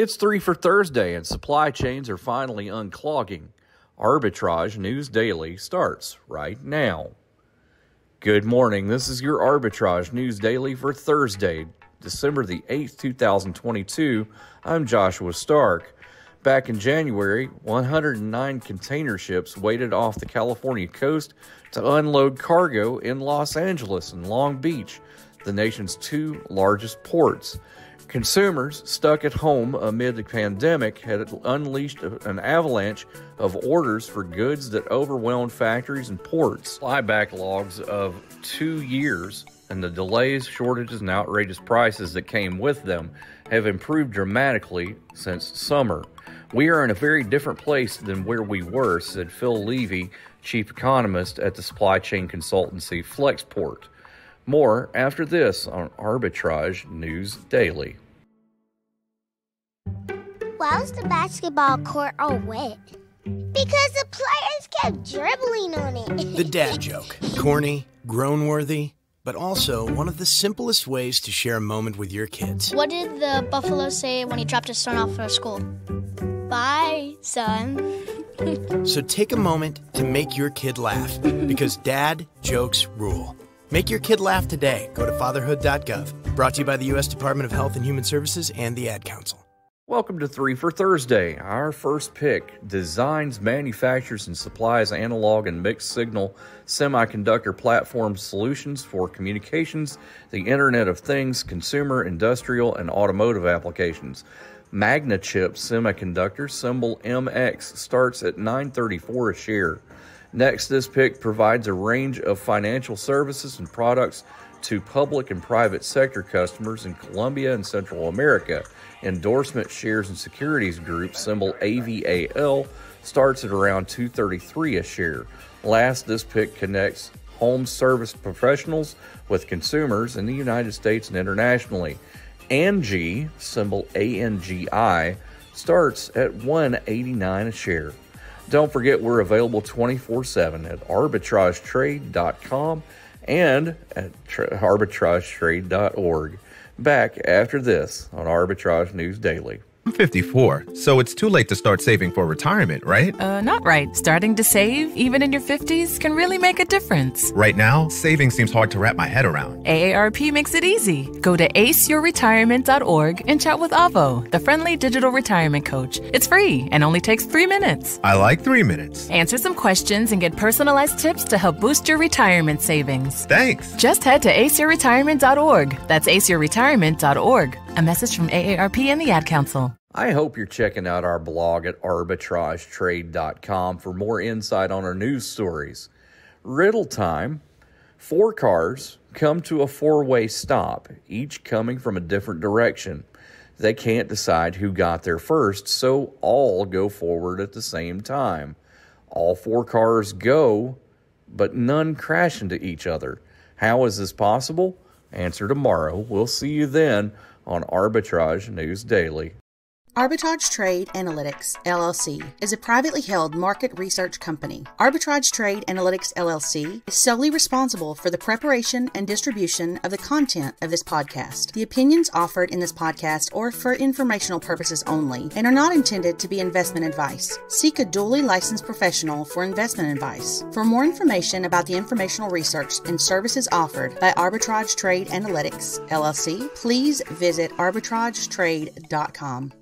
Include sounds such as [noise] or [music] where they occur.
It's three for Thursday, and supply chains are finally unclogging. Arbitrage News Daily starts right now. Good morning. This is your Arbitrage News Daily for Thursday, December the 8th, 2022. I'm Joshua Stark. Back in January, 109 container ships waited off the California coast to unload cargo in Los Angeles and Long Beach, the nation's two largest ports. Consumers stuck at home amid the pandemic had unleashed an avalanche of orders for goods that overwhelmed factories and ports. Supply backlogs of two years and the delays, shortages, and outrageous prices that came with them have improved dramatically since summer. We are in a very different place than where we were, said Phil Levy, chief economist at the supply chain consultancy Flexport. More after this on Arbitrage News Daily. Why was the basketball court all wet? Because the players kept dribbling on it. [laughs] the dad joke. Corny, groan worthy, but also one of the simplest ways to share a moment with your kids. What did the buffalo say when he dropped his son off at school? Bye, son. so take a moment to make your kid laugh because dad jokes rule. Make your kid laugh today. Go to fatherhood.gov. Brought to you by the U.S. Department of Health and Human Services and the Ad Council. Welcome to Three for Thursday. Our first pick designs, manufactures, and supplies analog and mixed signal semiconductor platform solutions for communications, the Internet of Things, consumer, industrial, and automotive applications. Magnachip Semiconductor, symbol MX, starts at 934 a share. Next, this pick provides a range of financial services and products to public and private sector customers in Colombia and Central America. Endorsement Shares and Securities Group, symbol AVAL, starts at around 233 a share. Last, this pick connects home service professionals with consumers in the United States and internationally. ANGI, symbol ANGI, starts at 189 a share. Don't forget we're available 24/7 at arbitragetrade.com and at tra- arbitragetrade.org. Back after this on Arbitrage News Daily. I'm 54, so it's too late to start saving for retirement, right? Uh, not right. Starting to save, even in your 50s, can really make a difference. Right now, saving seems hard to wrap my head around. AARP makes it easy. Go to aceyourretirement.org and chat with Avo, the friendly digital retirement coach. It's free and only takes three minutes. I like three minutes. Answer some questions and get personalized tips to help boost your retirement savings. Thanks. Just head to aceyourretirement.org. That's aceyourretirement.org. A message from AARP and the Ad Council. I hope you're checking out our blog at arbitragetrade.com for more insight on our news stories. Riddle time. Four cars come to a four way stop, each coming from a different direction. They can't decide who got there first, so all go forward at the same time. All four cars go, but none crash into each other. How is this possible? Answer tomorrow. We'll see you then on Arbitrage News Daily. Arbitrage Trade Analytics LLC is a privately held market research company. Arbitrage Trade Analytics LLC is solely responsible for the preparation and distribution of the content of this podcast. The opinions offered in this podcast are for informational purposes only and are not intended to be investment advice. Seek a duly licensed professional for investment advice. For more information about the informational research and services offered by Arbitrage Trade Analytics LLC, please visit arbitragetrade.com.